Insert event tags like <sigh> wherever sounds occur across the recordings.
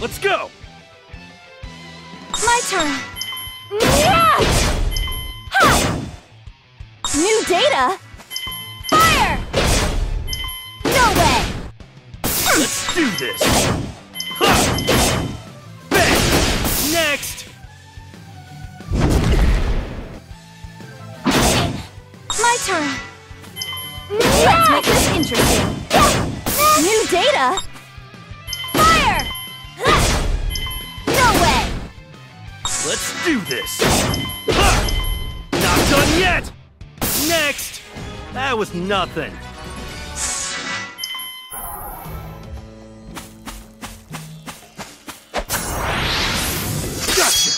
Let's go! My turn. New data. Fire! No way. Let's do this! Interesting. New data. Fire! No way. Let's do this! Not done yet! Next! That was nothing. Gotcha!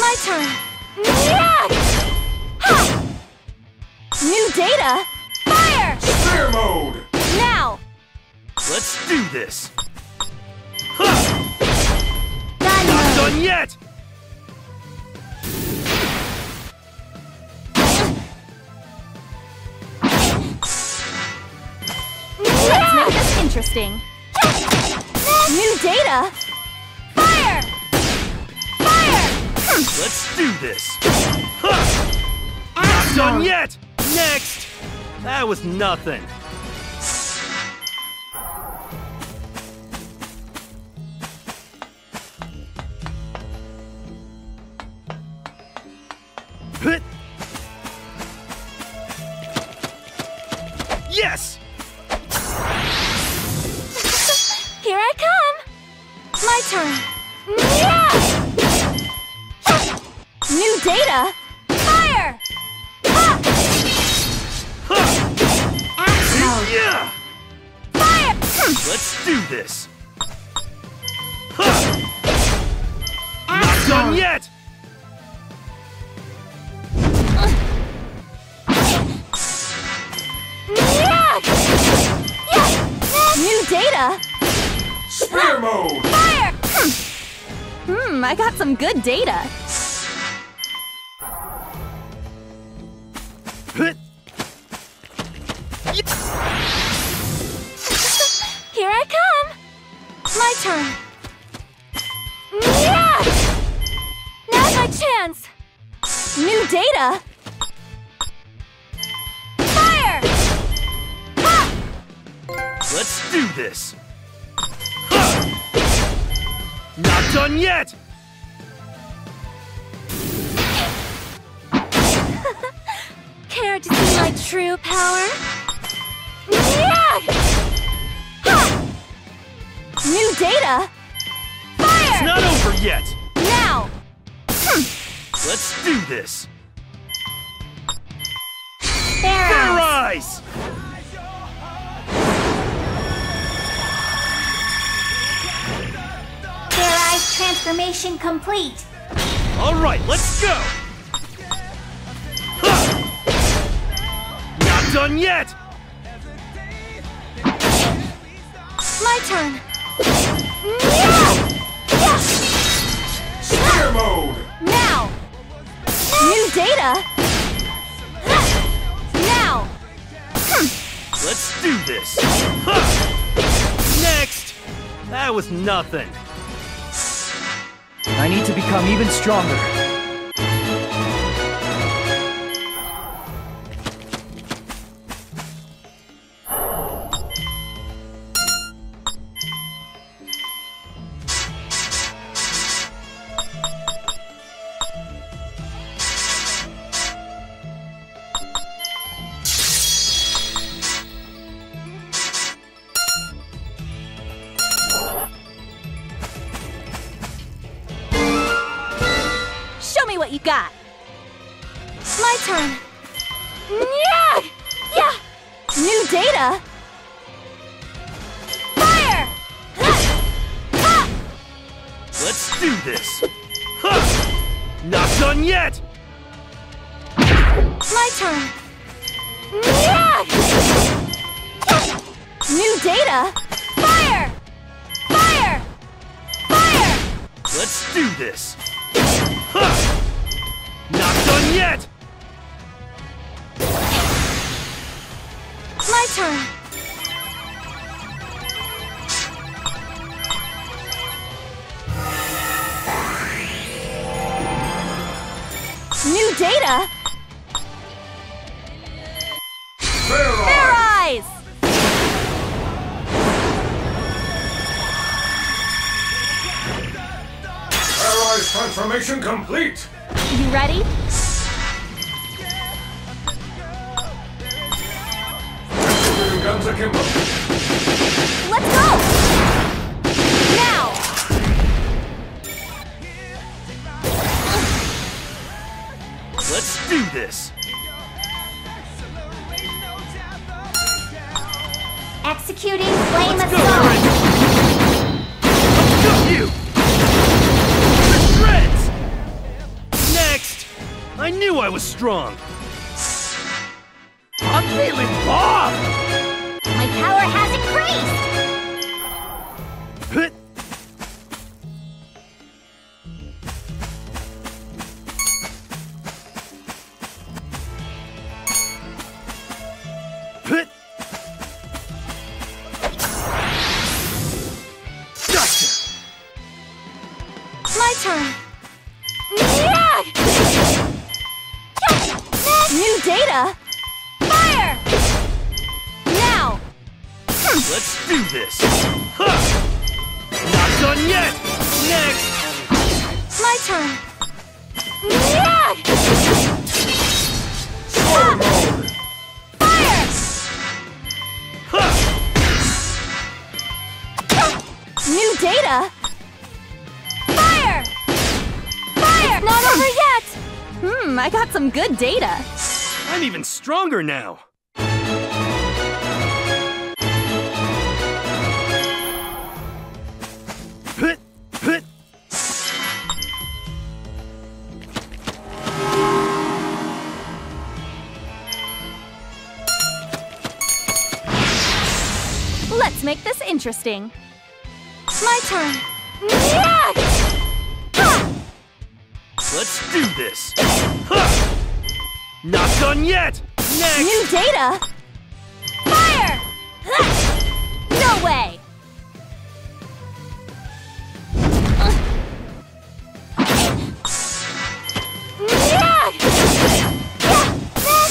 My turn. Ha! New data. Fire! Spear mode! Now. Let's do this! Ha! Gun Not mode. done yet! Let's make this interesting. New data. Fire! Fire! Let's do this! Ha! Not done yet! Next! That was nothing. Some good data. Here I come. My turn. Yeah! Now's my chance. New data. Fire! Ha! Let's do this! Ha! Not done yet! Care to see my true power? Yeah! New data. Fire! It's not over yet! Now! Hmm. Let's do this! Fairize! Fair eyes transformation complete. Alright, let's go! Done yet! My turn. Yeah! Yeah! Spear mode! Now! New data! Now! Let's do this! Next! That was nothing. I need to become even stronger. Fair Fair eyes! Fair Eye's transformation complete. You ready? Guns akimbo. Let's go! Now! Let's do this. Executing Flame Let's go, Assault! Eryn. Got you. The shreds. Next. I knew I was strong. I'm feeling bomb. My power has increased! Some good data. I'm even stronger now. Let's make this interesting. My turn. Yeah! Let's do this. Huh. Not done yet. Next. New data? Fire! No way!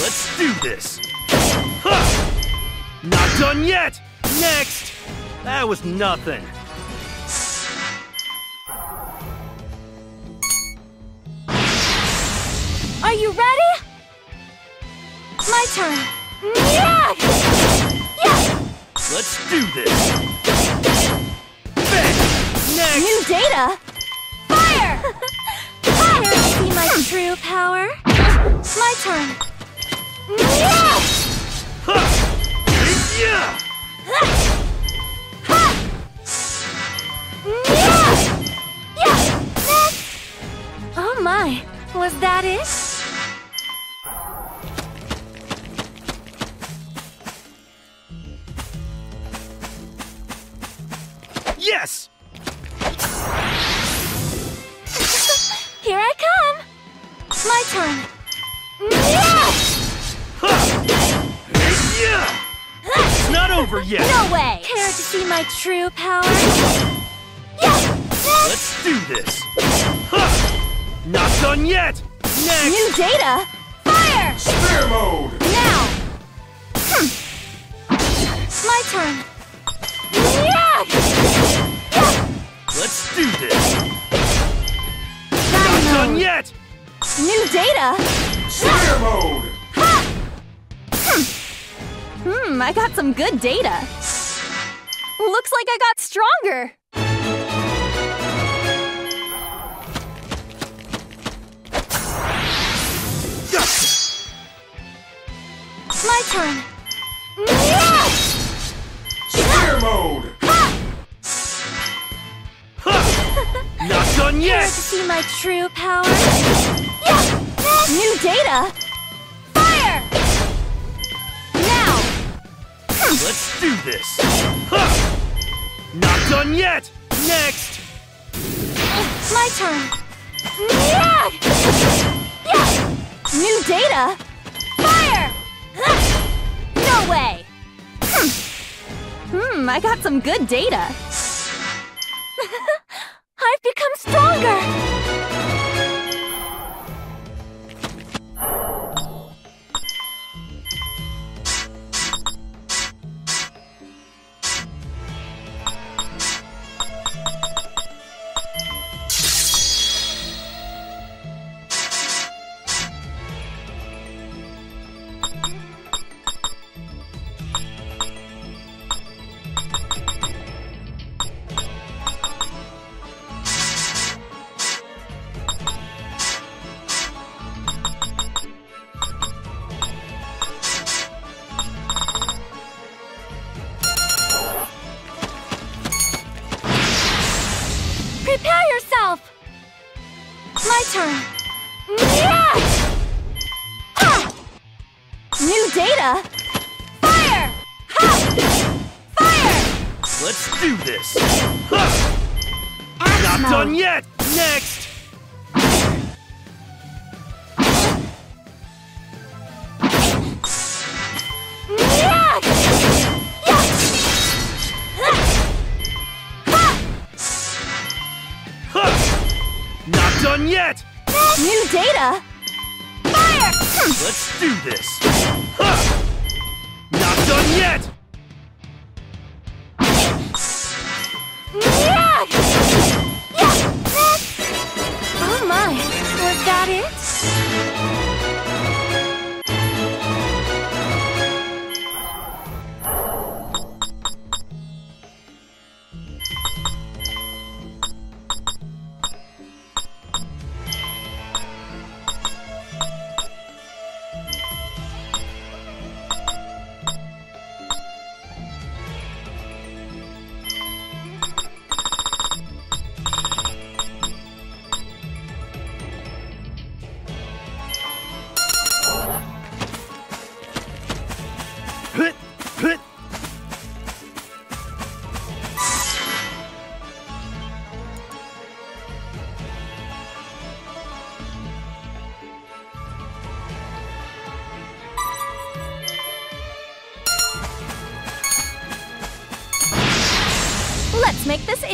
Let's do this. Not done yet. Next. That was nothing. Are you ready? My turn. Yeah! Yeah! Let's do this. Next. New data? Fire! Fire! See my true power? My turn. Oh my, was that it? Yes. Here I come! My turn. Yeah! Huh. Yeah. It's not over yet. No way! Care to see my true power? Yeah! Let's do this. Huh. Not done yet. Next. New data? Fire! Spear mode. Now! Hmm. My turn. Let's do this. Not done yet. New data? Fire mode. Hmm, I got some good data. Looks like I got stronger. My turn. Yeah! Spear mode. Done yet. to see my true power? Yeah! New data? Fire! Now! Let's do this. Huh. Not done yet. Next. My turn. Yeah! Yeah! New data? Fire! No way! Hmm, I got some good data. Stronger!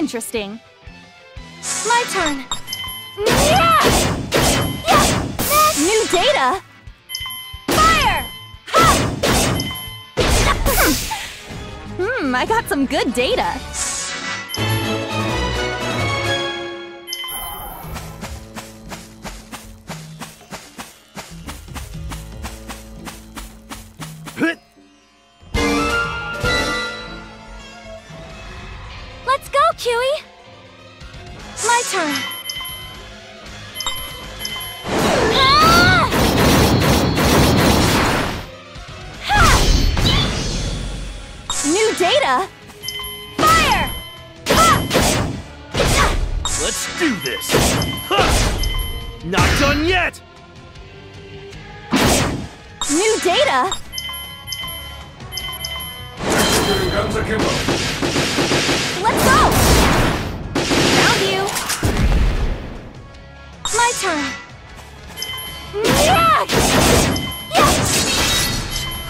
Interesting. My turn. Yeah! Yeah! New data! Fire! <laughs> Hmm, I got some good data. New data! Fire! Let's do this! Not done yet! New data! Guns akimbo. Let's go! Found you! My turn! Yeah!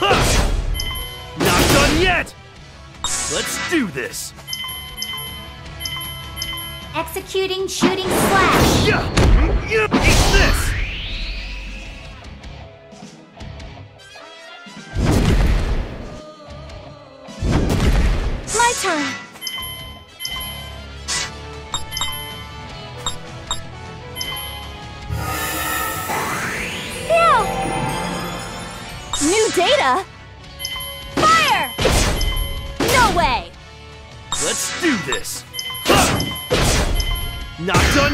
Huh! Not done yet! Let's do this! Executing shooting slash. Yeah! Yeah! Eat this! My turn!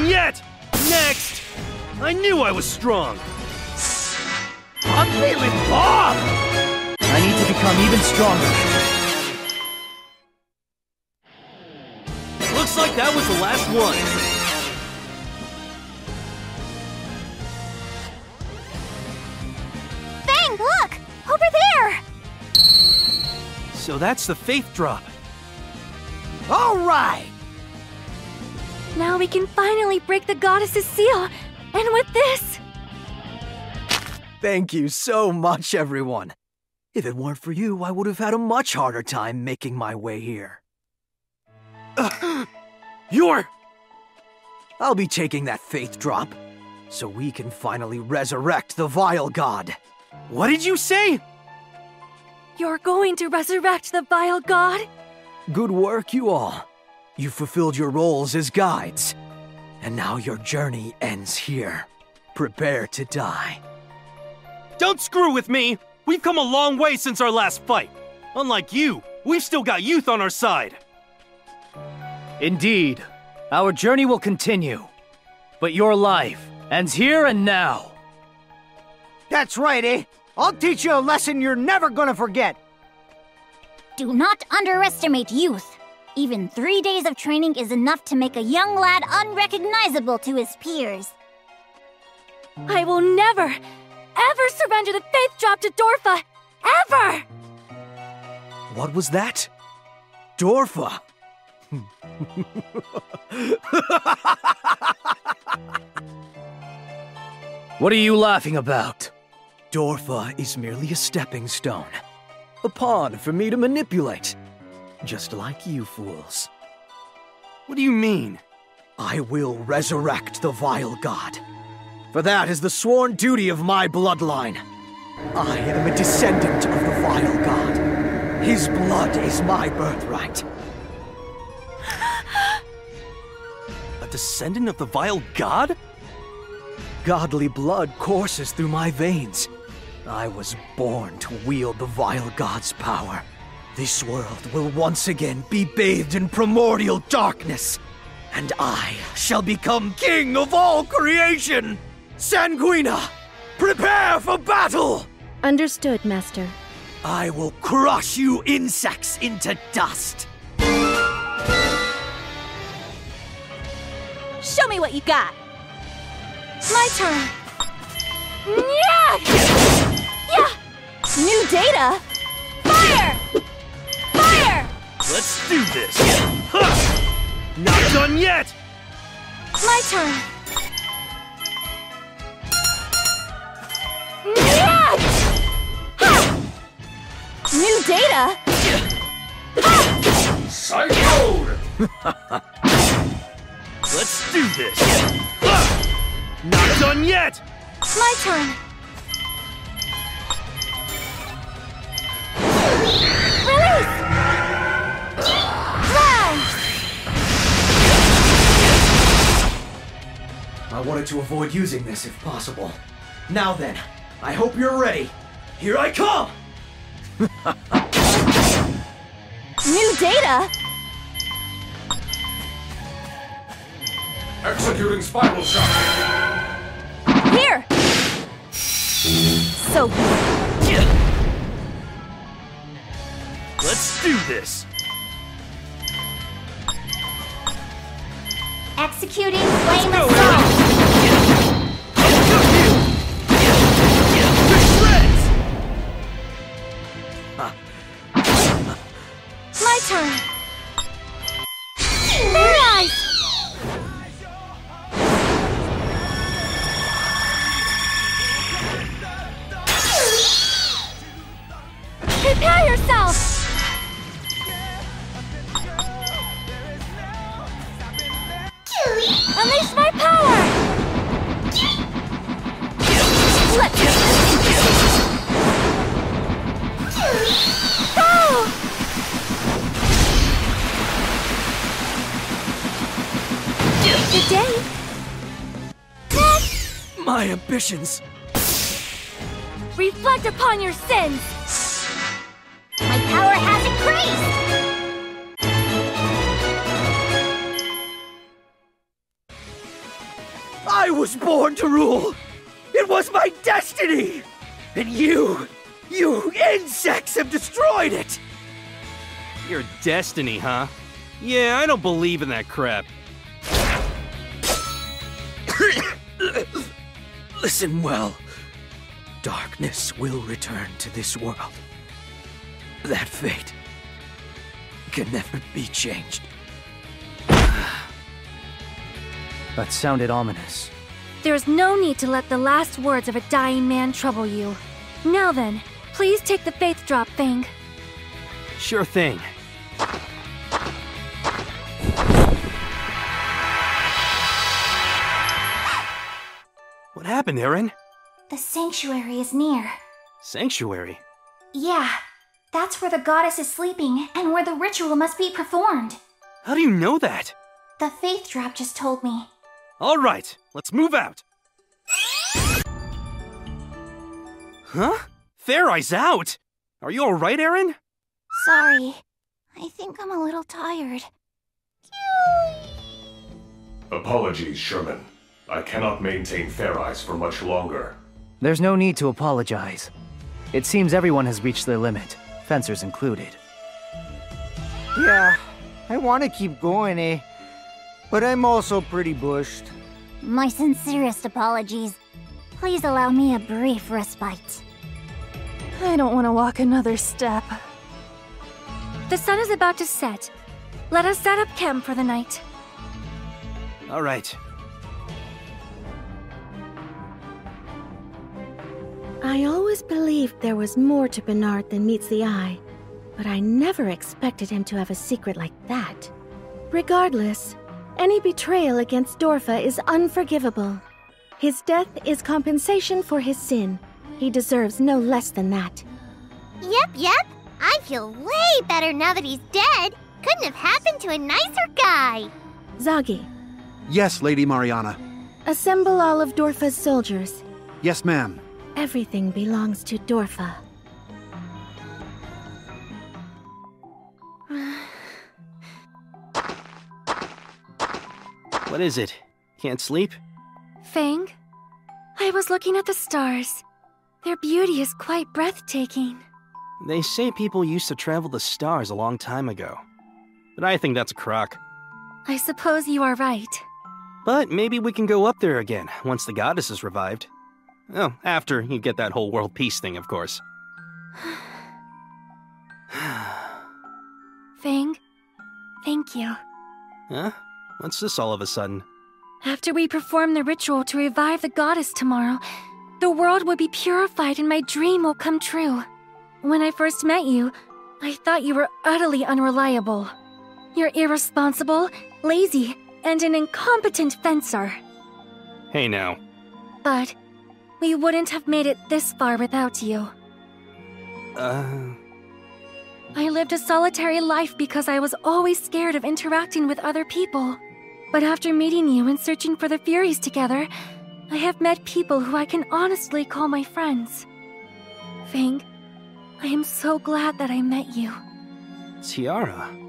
Yet! Next! I knew I was strong! I'm feeling bomb! I need to become even stronger. Looks like that was the last one. Bang, look! Over there! So that's the faith drop. All right! Now we can finally break the goddess's seal! And with this, Thank you so much, everyone. If it weren't for you, I would have had a much harder time making my way here. <gasps> You're. I'll be taking that faith drop, so we can finally resurrect the vile god. What did you say? you're going to resurrect the vile god? Good work, you all. You fulfilled your roles as guides. And now your journey ends here. Prepare to die. Don't screw with me! We've come a long way since our last fight. Unlike you, we've still got youth on our side. Indeed, our journey will continue. But your life ends here and now. That's right, eh? I'll teach you a lesson you're never gonna forget. Do not underestimate youth. Even three days of training is enough to make a young lad unrecognizable to his peers. I will never, ever surrender the faith drop to Dolfa, ever! What was that? Dolfa! <laughs> what are you laughing about? Dolfa is merely a stepping stone. A pawn for me to manipulate. Just like you fools. What do you mean? I will resurrect the vile god. For that is the sworn duty of my bloodline. I am a descendant of the vile god. His blood is my birthright. A descendant of the vile god? Godly blood courses through my veins. I was born to wield the vile god's power. This world will once again be bathed in primordial darkness, and I shall become king of all creation! Sanguina, prepare for battle! Understood, Master. I will crush you insects into dust! Show me what you got! My turn! Yeah! Yeah! New data! Let's do this! Huh! Not done yet! My turn! Yeah! Ha! New data! Psychode! Let's do this! Huh! Not done yet! My turn! I wanted to avoid using this if possible. Now then, I hope you're ready. Here I come! New data? Executing Spiral Shot! Here! So good. Let's do this! Executing Flame Assault. Ambitions! reflect upon your sins. My power has increased. I was born to rule! It was my destiny! And you, you insects have destroyed it! Your destiny, huh? Yeah, I don't believe in that crap. <coughs> Listen well. Darkness will return to this world. That fate can never be changed. That sounded ominous. There's no need to let the last words of a dying man trouble you. Now then, please take the faith drop, Fang. Sure thing. Happened, Eryn? The sanctuary is near. Sanctuary? Yeah, that's where the goddess is sleeping and where the ritual must be performed. How do you know that? The faith drop just told me. All right, let's move out. Huh? Fairize out. Are you all right, Eryn? Sorry. I think I'm a little tired. Apologies, Sherman. I cannot maintain Fairize for much longer. There's no need to apologize. It seems everyone has reached their limit, fencers included. Yeah, I want to keep going, eh? But I'm also pretty bushed. My sincerest apologies. Please allow me a brief respite. I don't want to walk another step. The sun is about to set. Let us set up camp for the night. All right. I always believed there was more to Bernard than meets the eye, but I never expected him to have a secret like that. Regardless, any betrayal against Dolfa is unforgivable. His death is compensation for his sin. He deserves no less than that. Yep, yep. I feel way better now that he's dead. Couldn't have happened to a nicer guy. Zagi, Yes, Lady Mariana. assemble all of Dolfa's soldiers. Yes, ma'am. Everything belongs to Dolfa. What is it? Can't sleep? Fang, I was looking at the stars. Their beauty is quite breathtaking. They say people used to travel the stars a long time ago. But I think that's a crock. I suppose you are right. But maybe we can go up there again once the goddess is revived. Oh, after you get that whole world peace thing, of course. <sighs> Fang, thank you. Huh? What's this all of a sudden? After we perform the ritual to revive the goddess tomorrow, the world will be purified and my dream will come true. When I first met you, I thought you were utterly unreliable. You're irresponsible, lazy, and an incompetent fencer. Hey now. But we wouldn't have made it this far without you. Uh. I lived a solitary life because I was always scared of interacting with other people. But after meeting you and searching for the Furies together, I have met people who I can honestly call my friends. Fang, I am so glad that I met you. Tiara.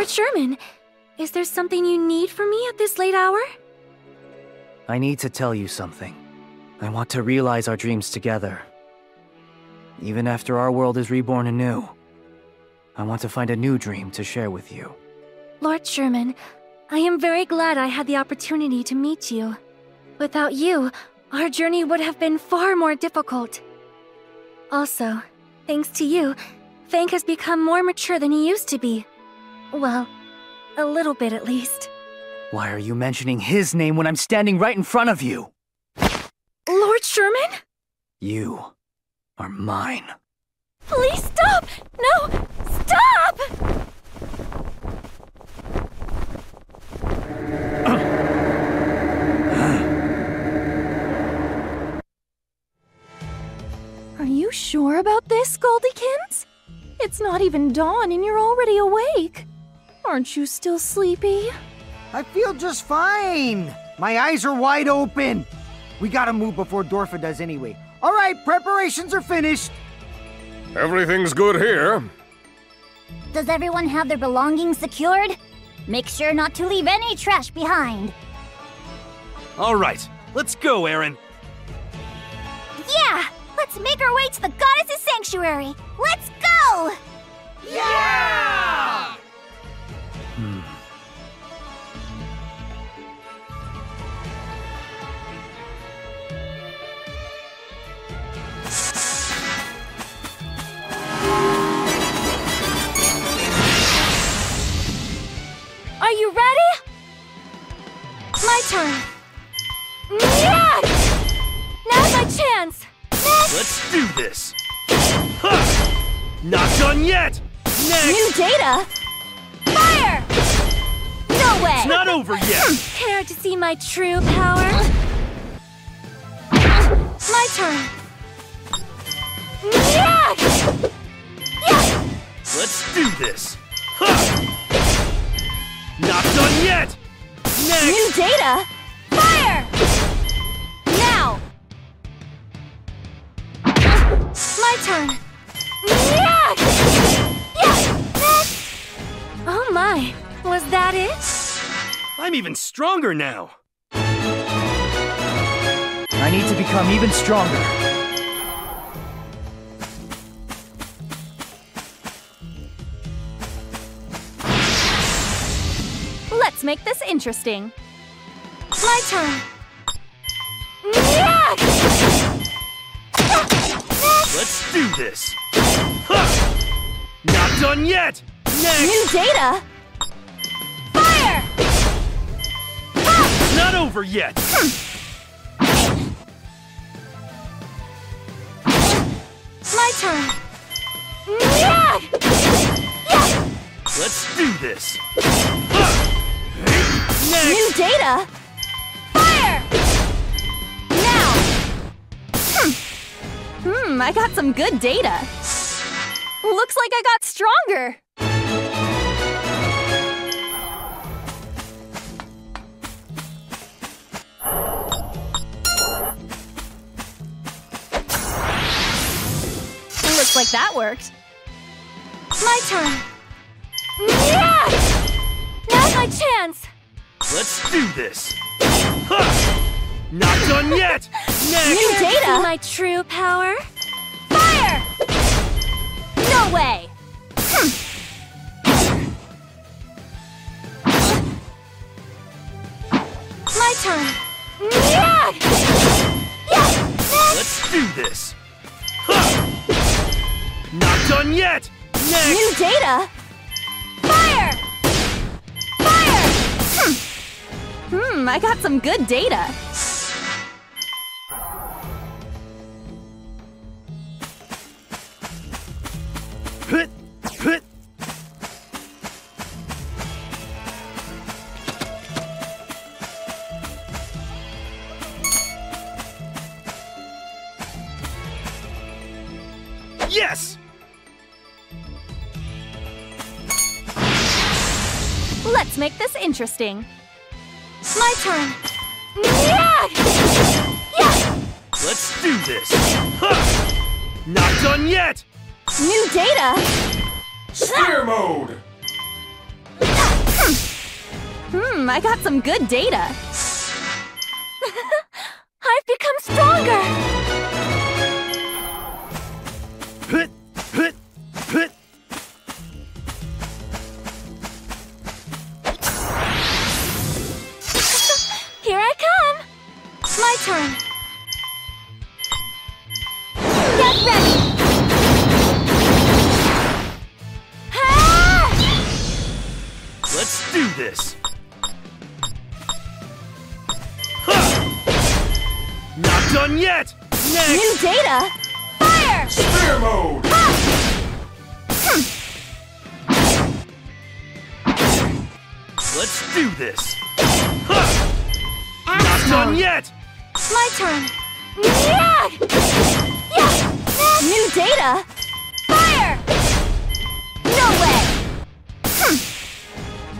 Lord Sherman, is there something you need from me at this late hour? I need to tell you something. I want to realize our dreams together. Even after our world is reborn anew, I want to find a new dream to share with you. Lord Sherman, I am very glad I had the opportunity to meet you. Without you, our journey would have been far more difficult. Also, thanks to you, Fang has become more mature than he used to be. Well, a little bit at least. Why are you mentioning his name when I'm standing right in front of you? Lord Sherman? You are mine. Please stop! No! Stop! Are you sure about this, Goldykins? It's not even dawn and you're already awake. Aren't you still sleepy? I feel just fine. My eyes are wide open. We gotta move before Dolfa does anyway. All right, preparations are finished. Everything's good here. Does everyone have their belongings secured? Make sure not to leave any trash behind. All right, let's go, Eryn. Yeah! Let's make our way to the goddess's sanctuary. Let's go! Yeah! Are you ready? My turn. Yeah! Now's my chance. Next. Let's do this. Ha! Not done yet. Next. New data? Fire! No way! It's not over yet. Care to see my true power? My turn. Yeah! Yeah! Let's do this. Ha! Not done yet. Next. New data? Fire! Now! My turn. Yeah! Yeah! Next. Oh my, was that it? I'm even stronger now. I need to become even stronger. Make this interesting. My turn. Let's do this. Huh. Not done yet. Next. New data! Fire! Not over yet. My turn. Let's do this. Next. New data! Fire! Now! Hmm. Hmm, I got some good data. Looks like I got stronger. Looks like that worked. My turn. Now's my chance. Let's do this. Huh. Not done yet. Next. New data! my true power? Fire! No way! My turn. Let's do this. Huh. Not done yet. Next. New data! Hmm, I got some good data. Yes! Let's make this interesting. My turn. Let's do this. Huh. Not done yet. New data! Spear mode! Hmm, I got some good data. <laughs> I've become stronger.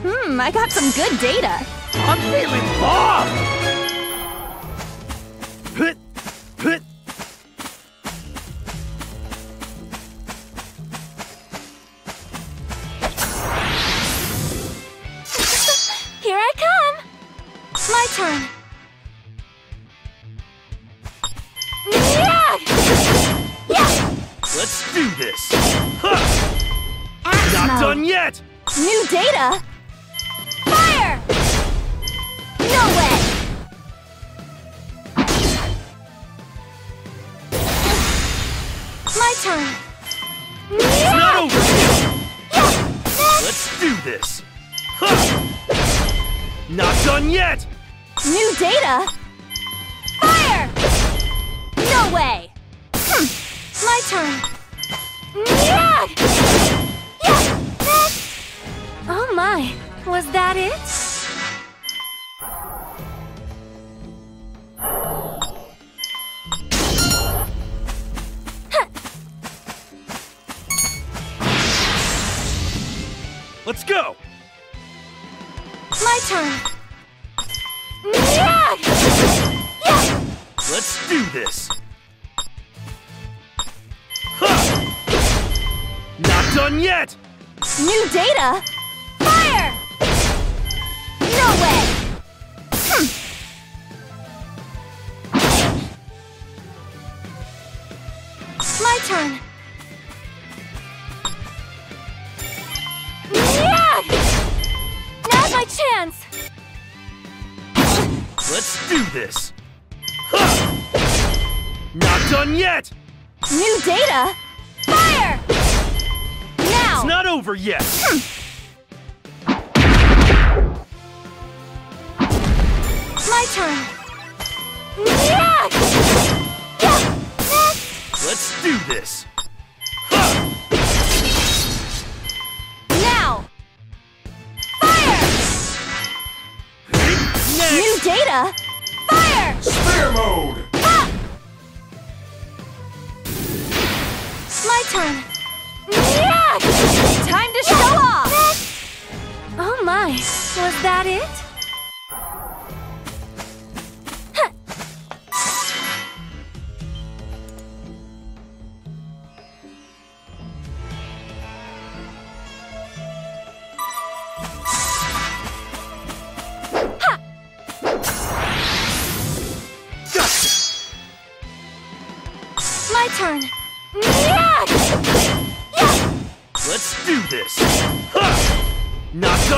Hmm, I got some good data. I'm feeling off. Hit. Hit. <laughs> Here I come. My turn. <laughs> Let's do this. Huh. Not done yet. New data! Not over. Let's do this. Not done yet. New data! Fire! No way! Hmm. My turn. Oh my, was that it? Let's go. My turn. Let's do this. Huh. Not done yet. New data! Yet! New data! Fire! Now! It's not over yet! Hmm. My turn! Yeah! Yeah! Let's do this! Now! Fire! Next! New data! Fire! Spear mode! Turn! Yeah! Time to show off! Oh my, was that it?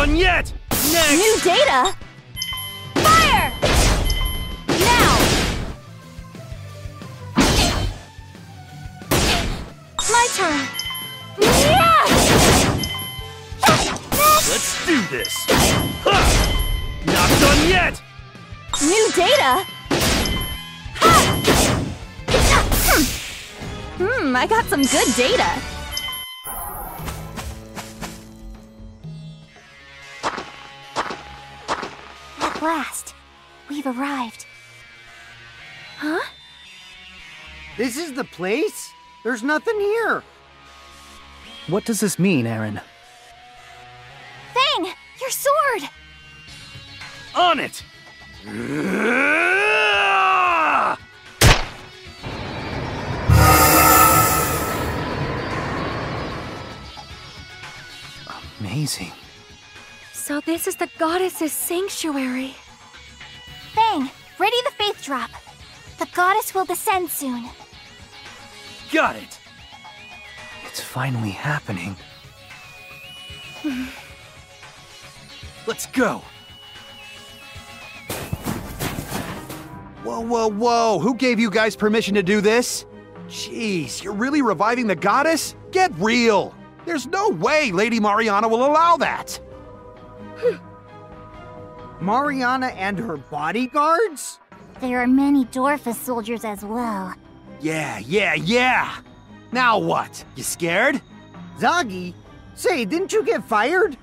Done yet! Next! New data! Fire! Now! My turn! Yeah! Let's do this! Huh! Not done yet! New data! Ha! Hmm, I got some good data. We've arrived. Huh? This is the place? There's nothing here. What does this mean, Eryn? Fang, your sword! On it! Amazing. So this is the goddess's sanctuary. Fang, ready the faith drop. The goddess will descend soon. Got it! It's finally happening. <sighs> Let's go! Whoa, whoa, whoa! Who gave you guys permission to do this? Jeez, you're really reviving the goddess? Get real! There's no way Lady Mariana will allow that! Mariana and her bodyguards? There are many Dolfa's soldiers as well. Yeah, yeah, yeah! Now what? You scared? Zagi? Say, didn't you get fired?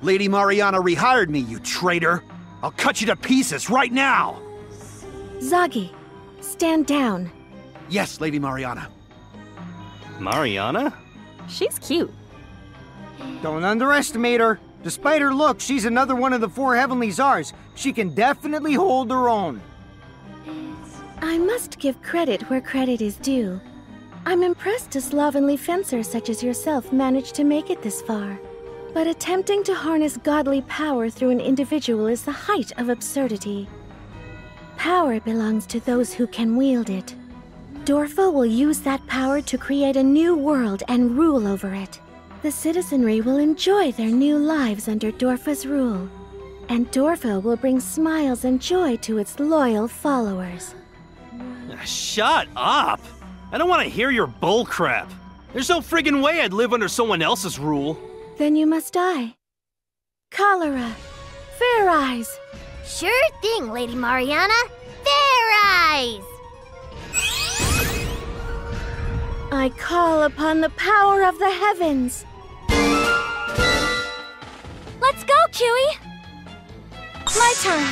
Lady Mariana rehired me, you traitor! I'll cut you to pieces right now! Zagi, stand down. Yes, Lady Mariana. Mariana? She's cute. Don't underestimate her. Despite her look, she's another one of the four heavenly czars. She can definitely hold her own. I must give credit where credit is due. I'm impressed a slovenly fencer such as yourself managed to make it this far. But attempting to harness godly power through an individual is the height of absurdity. Power belongs to those who can wield it. Dolfa will use that power to create a new world and rule over it. The citizenry will enjoy their new lives under Dolfa's rule. And Dorfa will bring smiles and joy to its loyal followers. Ah, shut up! I don't want to hear your bull crap. There's no friggin' way I'd live under someone else's rule. Then you must die. Cholera. Fairize. Sure thing, Lady Mariana. Fair eyes! I call upon the power of the heavens. Let's go, Kiwi! My turn.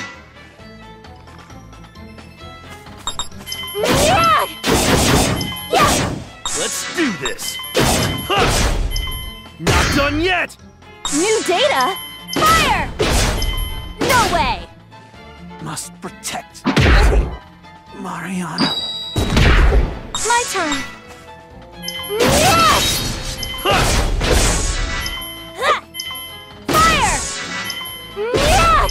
Yeah! Yeah! Let's do this! Huh! Not done yet! New data? Fire! No way! Must protect Mariana. My turn. Yeah! Huh! Fire! Yeah!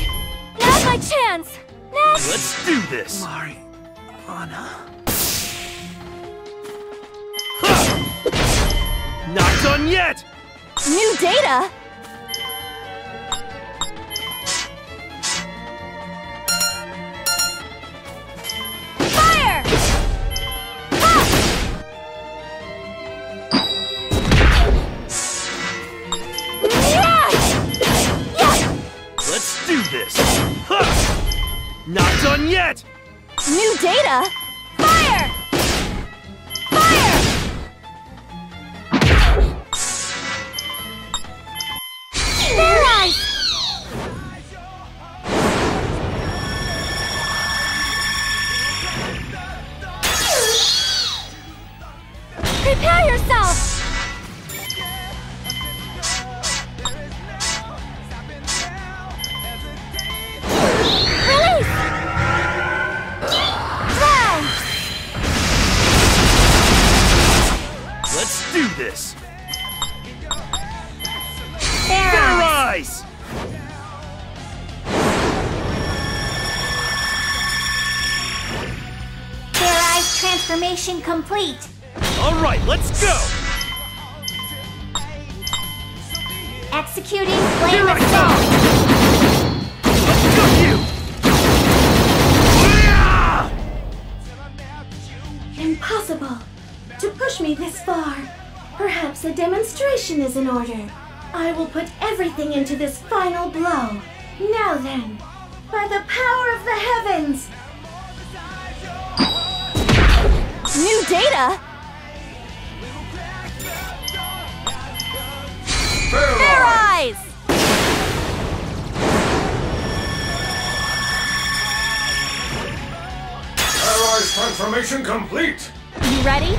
Now's my chance. Next. Let's do this! Mariana. Huh! Not done yet! New data? Yet! New data? Complete. Alright, let's go! Executing flame Here assault. You! Impossible! To push me this far. Perhaps a demonstration is in order. I will put everything into this final blow. Now then, by the power of the heavens, New data? Fairize! Fairized transformation complete! You ready?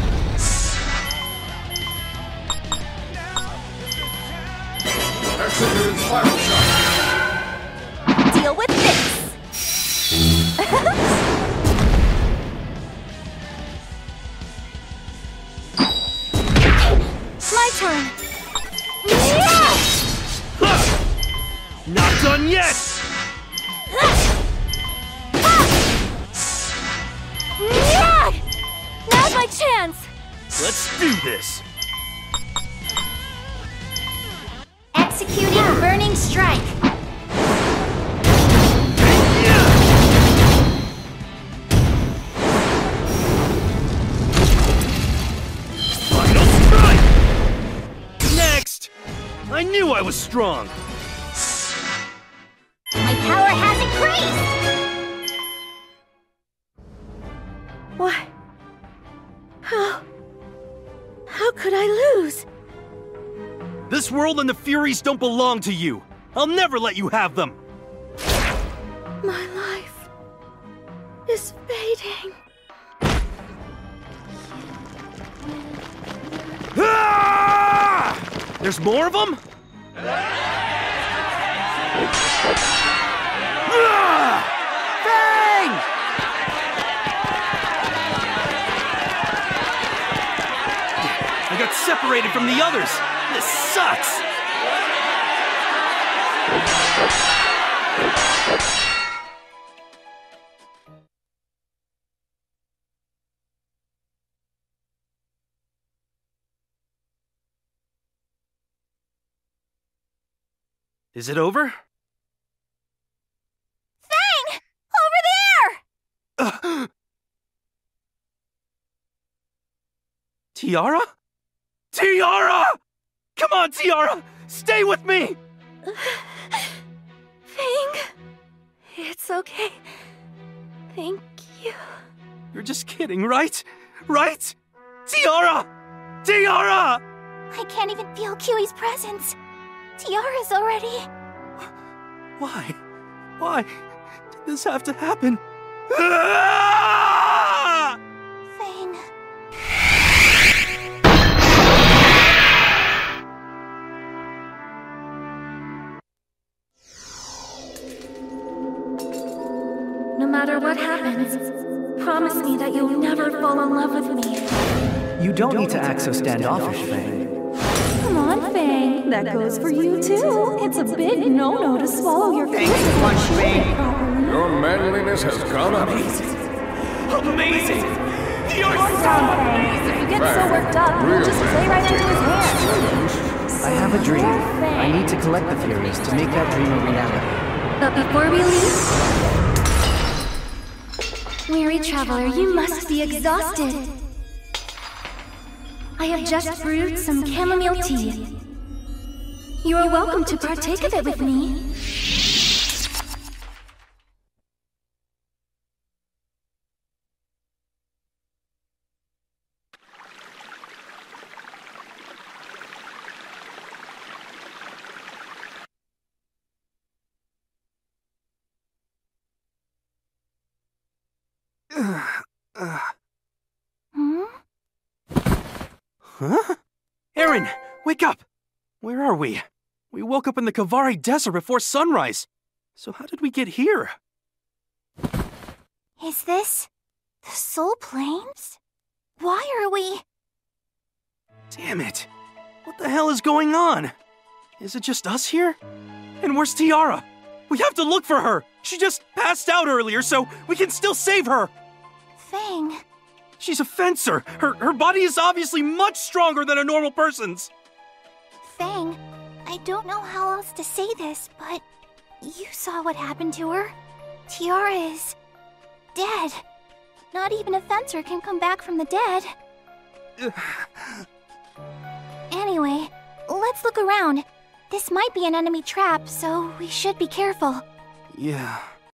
Executing spiral shot! Deal with this! <laughs> Turn. Not done yet! Yeah! Now's my chance. Let's do this! Executing burning strike. Was strong! My power has increased. what? How? How could I lose? This world and the Furies don't belong to you! I'll never let you have them! My life is fading. Ah! There's more of them? Fang! I got separated from the others! This sucks! Is it over? Fang! Over there! <gasps> Tiara? Tiara! Come on, Tiara! Stay with me! <sighs> Fang. It's okay. Thank you. You're just kidding, right? Right? Tiara! Tiara! I can't even feel Kiwi's presence. Tiara's already. Why? Why did this have to happen? Fang. No matter what happens, promise me that you'll never fall in love with me. You don't need to act so standoffish, Fang. Come. That goes for you, too. It's a big no-no to swallow your Thanks so much, Fang. properly. Your manliness has gone up. Amazing! You're If you get so worked up, you'll just play right into his hands. I have a dream. I need to collect the Furies to make that dream a reality. But before we leave, weary traveler, you must be exhausted. I have just brewed some chamomile tea. You are welcome to partake of it with me. Hmm? Huh? Eryn, wake up! Where are we? Woke up in the Kavari Desert before sunrise. So how did we get here? Is this the Soul Plains? Why are we? Damn it. What the hell is going on? Is it just us here? And where's Tiara? We have to look for her! She just passed out earlier, so we can still save her! Fang. She's a fencer! Her, her body is obviously much stronger than a normal person's! I don't know how else to say this, but you saw what happened to her. Tiara is dead. Not even a fencer can come back from the dead. <sighs> anyway, let's look around. This might be an enemy trap, so we should be careful. Yeah.